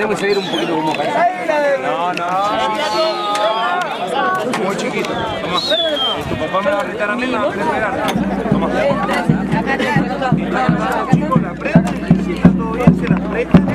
Tenemos que seguir un poquito como para No, no. Muy chiquito. Toma. Tu papá me va a gritar a mí, me va a querer pegar. Toma. Chicos, la apretan. Si está todo bien, se la apretan.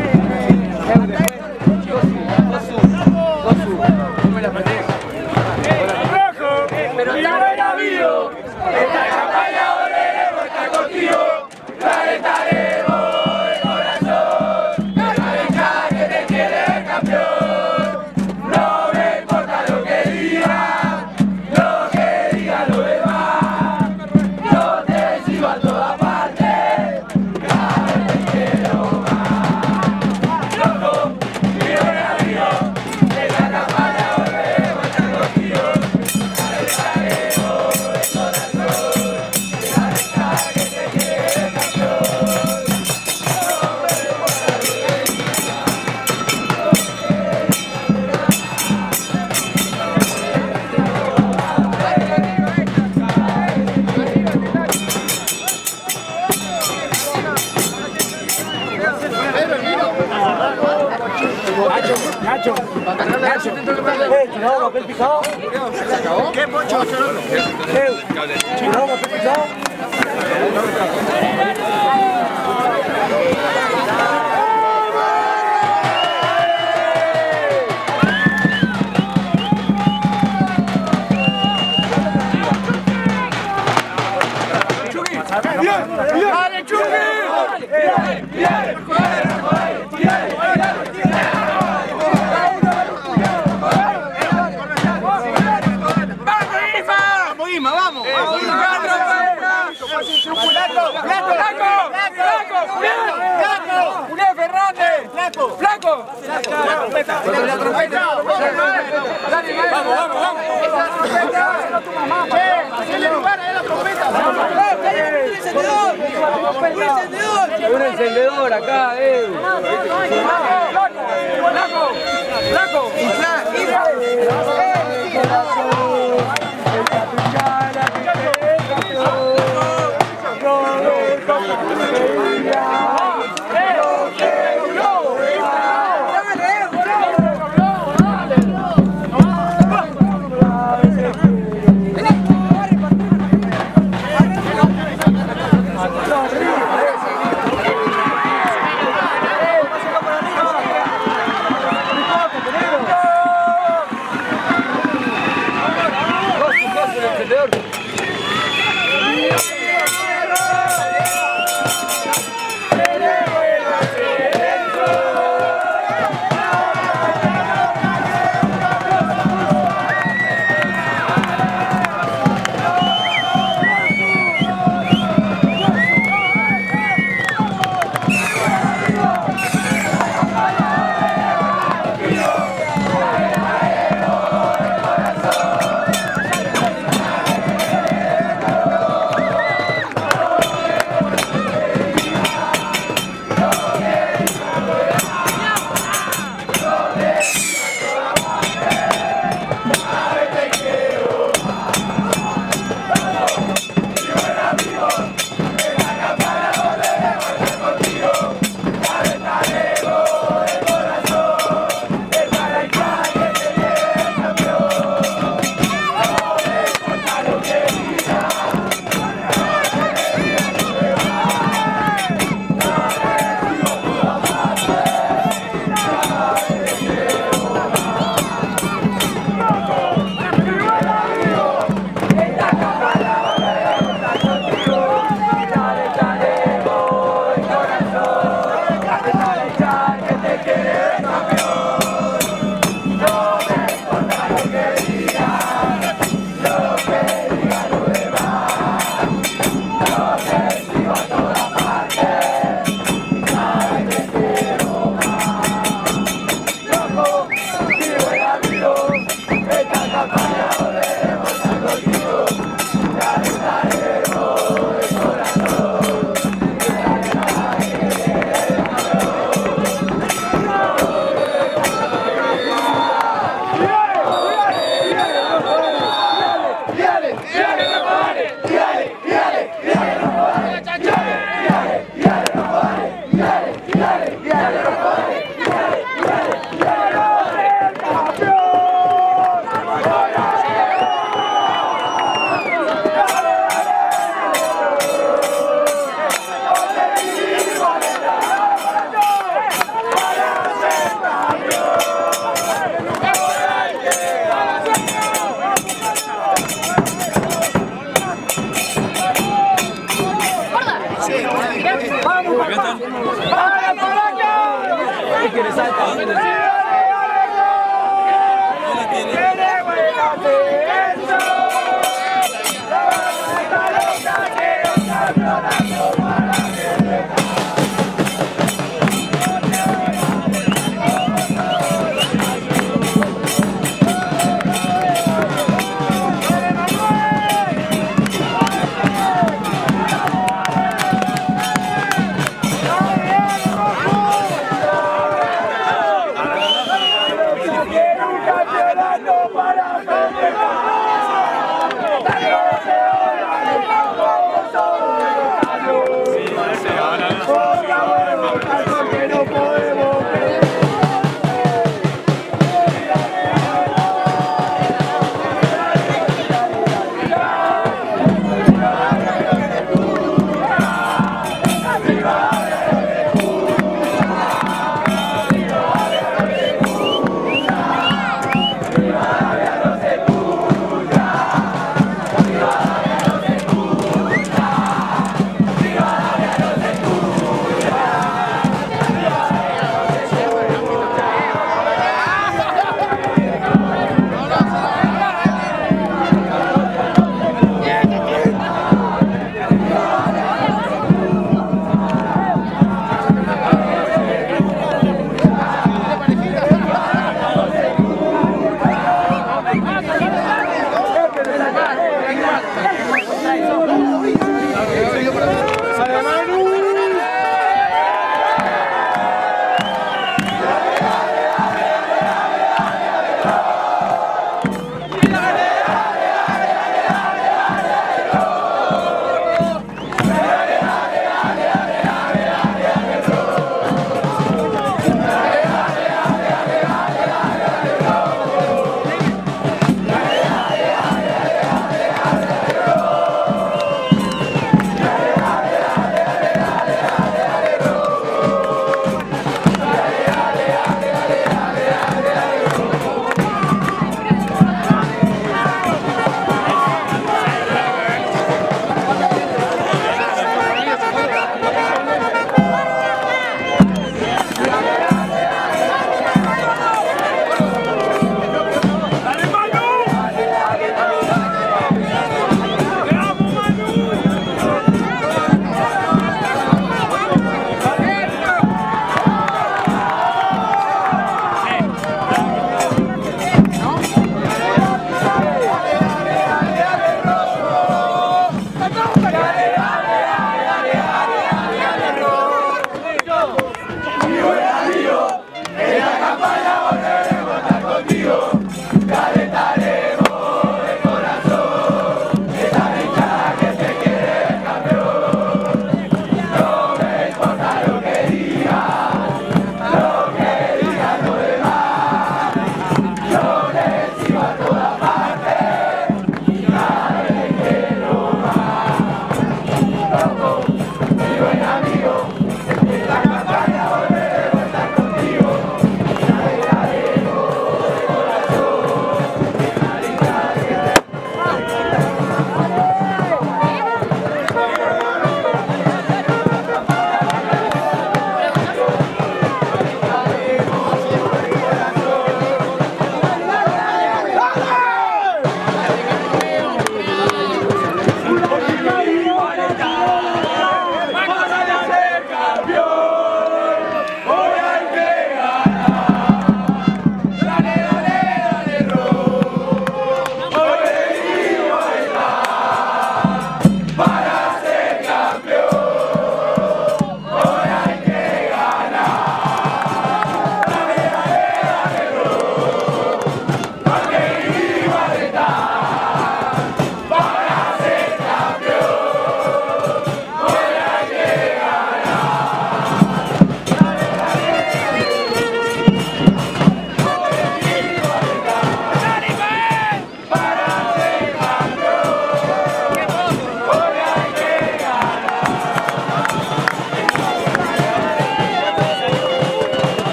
pesado. ¿Qué pocho? Robo pesado. Bien, bien, bien, bien, bien. ¡Flaco! ¡Flaco! ¡Julián Fernández! ¡Flaco! ¡Flaco! ¡La trompeta! ¡La! ¡Vamos, vamos, vamos! ¡Esa trompeta! ¡Che! ¡Hacele lugar a la trompeta! ¡Un encendedor! ¡Un encendedor! Un encendedor acá, eh. ¡Flaco! ¡Flaco! el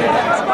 Yeah.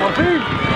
Vamos,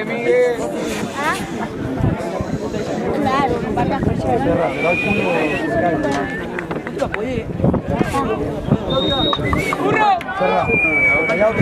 Dale, Miguel. Claro, varias personas. Callado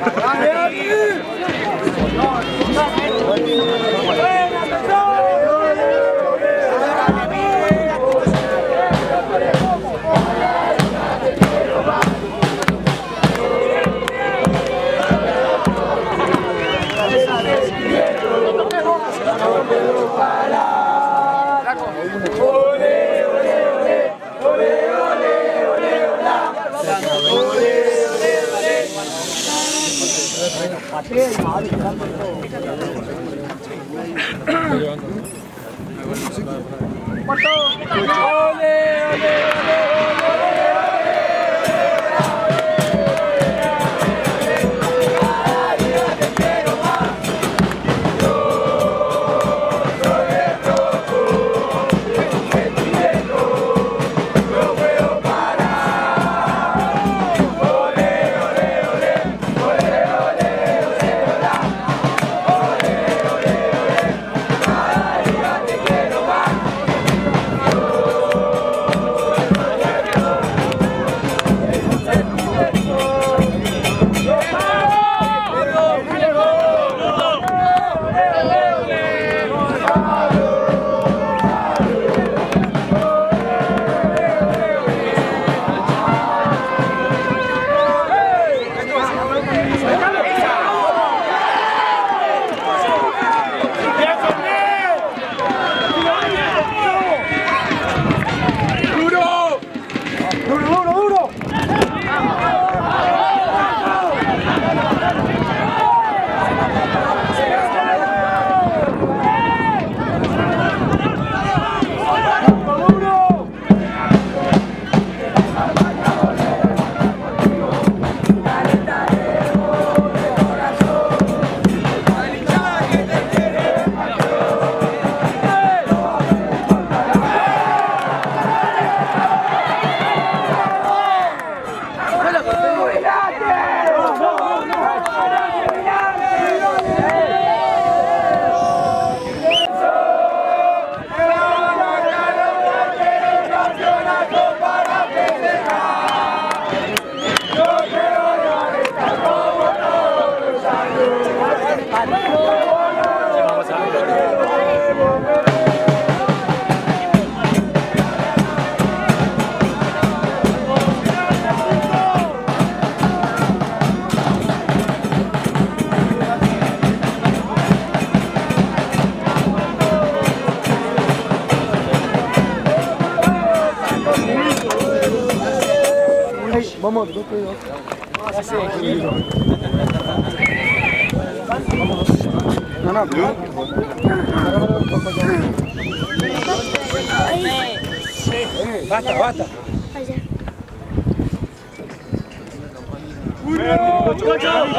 아, 해야지! Good job. Vamos, do que eu. Não, não. Bata, bata. Cuidado, cuidado.